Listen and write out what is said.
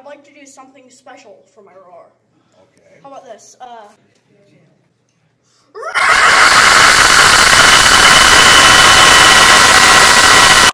I'd like to do something special for my roar. Okay. How about this? Uh,